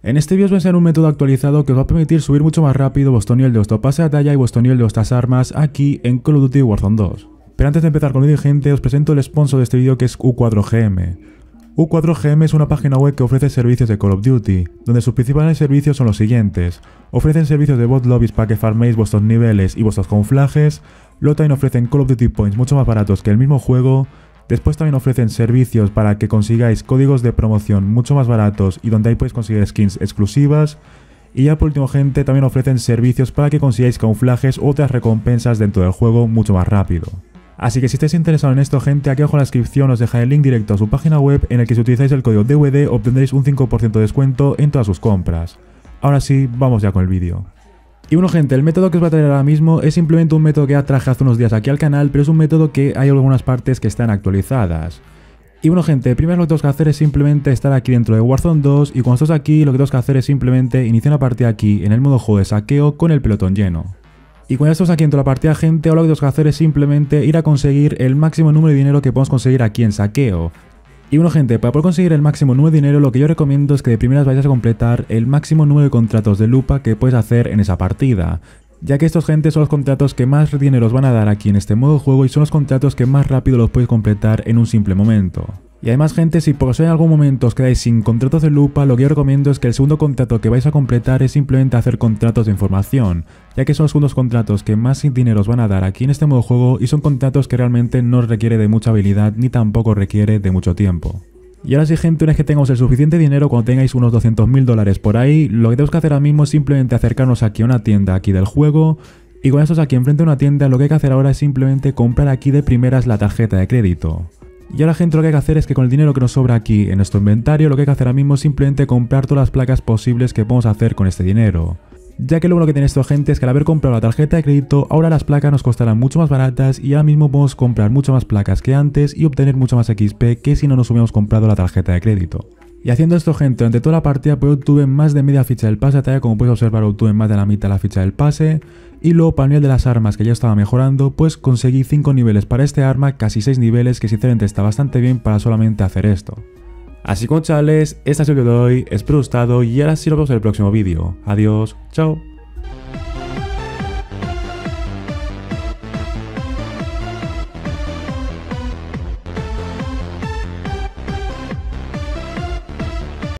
En este vídeo os voy a enseñar un método actualizado que os va a permitir subir mucho más rápido vuestro nivel de vuestro pase de batalla y vuestro nivel de vuestras armas aquí en Call of Duty Warzone 2. Pero antes de empezar con el vídeo gente, os presento el sponsor de este vídeo que es U4GM. U4GM es una página web que ofrece servicios de Call of Duty, donde sus principales servicios son los siguientes. Ofrecen servicios de bot lobbies para que farméis vuestros niveles y vuestros camuflajes, también ofrecen Call of Duty Points mucho más baratos que el mismo juego, Después también ofrecen servicios para que consigáis códigos de promoción mucho más baratos y donde ahí podéis conseguir skins exclusivas. Y ya por último gente, también ofrecen servicios para que consigáis camuflajes u otras recompensas dentro del juego mucho más rápido. Así que si estáis interesados en esto gente, aquí abajo en la descripción os dejaré el link directo a su página web en el que si utilizáis el código DVD obtendréis un 5% de descuento en todas sus compras. Ahora sí, vamos ya con el vídeo. Y bueno gente, el método que os voy a traer ahora mismo es simplemente un método que ya traje hace unos días aquí al canal, pero es un método que hay algunas partes que están actualizadas. Y bueno gente, primero lo que tenemos que hacer es simplemente estar aquí dentro de Warzone 2 y cuando estás aquí lo que tenemos que hacer es simplemente iniciar una partida aquí en el modo juego de saqueo con el pelotón lleno. Y cuando estamos aquí dentro de la partida gente, ahora lo que tenemos que hacer es simplemente ir a conseguir el máximo número de dinero que podemos conseguir aquí en saqueo. Y bueno gente, para poder conseguir el máximo número de dinero lo que yo recomiendo es que de primeras vayas a completar el máximo número de contratos de lupa que puedes hacer en esa partida. Ya que estos gente son los contratos que más dinero os van a dar aquí en este modo juego y son los contratos que más rápido los podéis completar en un simple momento. Y además gente, si por si en algún momento os quedáis sin contratos de lupa, lo que yo recomiendo es que el segundo contrato que vais a completar es simplemente hacer contratos de información, ya que son los segundos contratos que más dinero os van a dar aquí en este modo juego y son contratos que realmente no requiere de mucha habilidad ni tampoco requiere de mucho tiempo. Y ahora sí gente, una vez que tengamos el suficiente dinero, cuando tengáis unos 200.000 dólares por ahí, lo que tenemos que hacer ahora mismo es simplemente acercarnos aquí a una tienda aquí del juego, y con estos aquí enfrente de una tienda, lo que hay que hacer ahora es simplemente comprar aquí de primeras la tarjeta de crédito. Y ahora gente lo que hay que hacer es que con el dinero que nos sobra aquí en nuestro inventario lo que hay que hacer ahora mismo es simplemente comprar todas las placas posibles que podemos hacer con este dinero. Ya que lo bueno que tiene esto gente es que al haber comprado la tarjeta de crédito ahora las placas nos costarán mucho más baratas y ahora mismo podemos comprar mucho más placas que antes y obtener mucho más XP que si no nos hubiéramos comprado la tarjeta de crédito. Y haciendo esto gente, durante toda la partida pues obtuve más de media ficha del pase de como puedes observar obtuve más de la mitad de la ficha del pase y luego para el nivel de las armas que ya estaba mejorando, pues conseguí 5 niveles para este arma, casi 6 niveles que sinceramente está bastante bien para solamente hacer esto. Así con chavales, este sido el vídeo de hoy, espero que gustado y ahora sí lo vemos en el próximo vídeo. Adiós, chao.